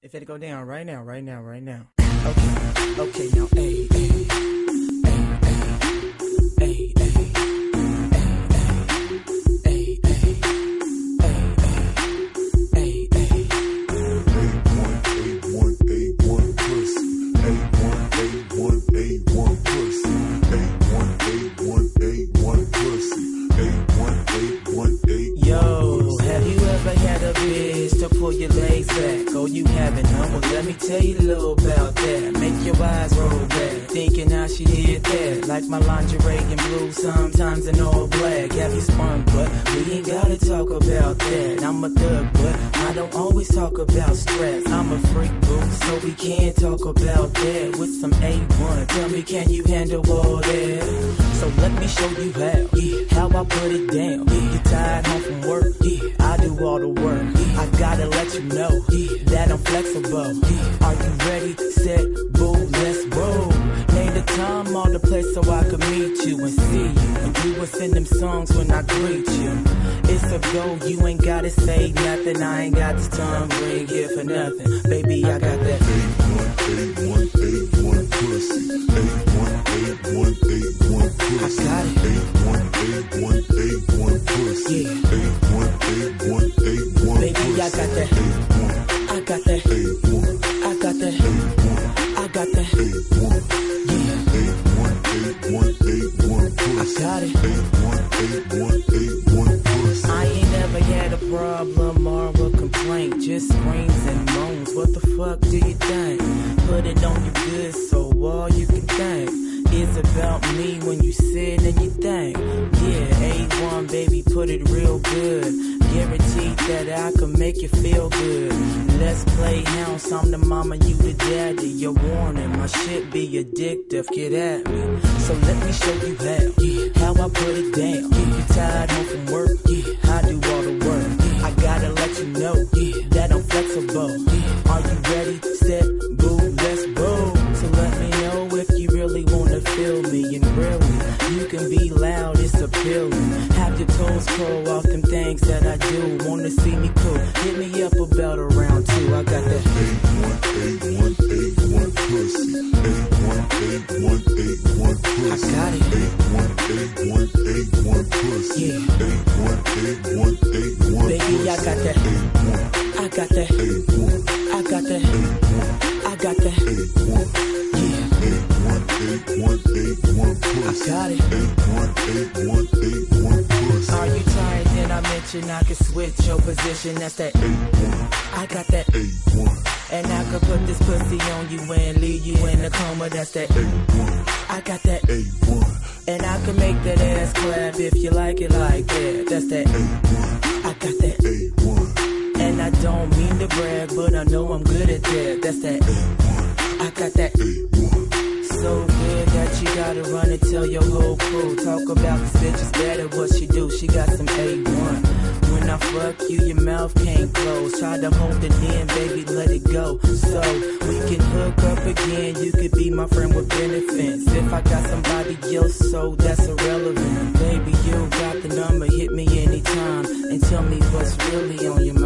If it go down right now, right now, right now. Okay, okay, now, hey, hey, pull your legs back? Oh, you haven't, let me tell you a little about that. Make your eyes roll back, thinking how she did that. Like my lingerie in blue, sometimes in all black. Have you but we ain't gotta talk about that. I'm a thug, but I don't always talk about stress. I'm a freak, boo, so we can't talk about that. With some A1, tell me, can you handle all that? So let me show you how, yeah, how I put it down. Yeah, you tired home you and see you. And do what's in them songs when I greet you. It's a go, you ain't gotta say nothing. I ain't got this tongue ring here for nothing. Baby, I got that. I got it. Yeah. Baby, I got that. Got it. I ain't never had a problem or a complaint, just screams and moans. What the fuck do you think? Put it on you good, so all you can think is about me when you sit and you think. Yeah, A1 baby, put it real good. Guaranteed that I make you feel good. Let's play house, I'm the mama, you the daddy. You're warning, my shit be addictive, get at me. So let me show you how, yeah, how I put it down. Yeah, you tired home from work, yeah, I do all the work. Yeah, I gotta let you know, yeah, that I'm flexible. Yeah, are you ready? Set, boo, let's go. So let me know if you really wanna feel me and really you can be loud, it's appealing your toes curl off them things that I do. Wanna see me cool? Hit me up about around two. I got that. Eight one eight one eight one pussy. Eight one eight one eight one pussy. I got it. Eight one eight one eight one pussy. Yeah. Eight one eight one eight one Baby, pussy. I got that. Eight one. I got that. Eight one. I got that. Eight one. I got that. Eight one. Yeah. Eight one eight one eight one. I got it. Eight one eight one eight one. Then I can switch your position. That's that. I got that. a And I could put this pussy on you and leave you in a coma. That's that. A1. I got that. A1. And I can make that ass clap if you like it like that. That's that. I got that. And I don't mean to brag, but I know I'm good at that. That's that. A1. I got that. A1. So good she gotta run and tell your whole crew. Talk about this bitch is better what she do. She got some A1. When I fuck you, your mouth can't close. Try to hold it in, baby, let it go. So we can hook up again. You could be my friend with benefits. If I got somebody else, so that's irrelevant. Baby, you got the number. Hit me anytime and tell me what's really on your mind.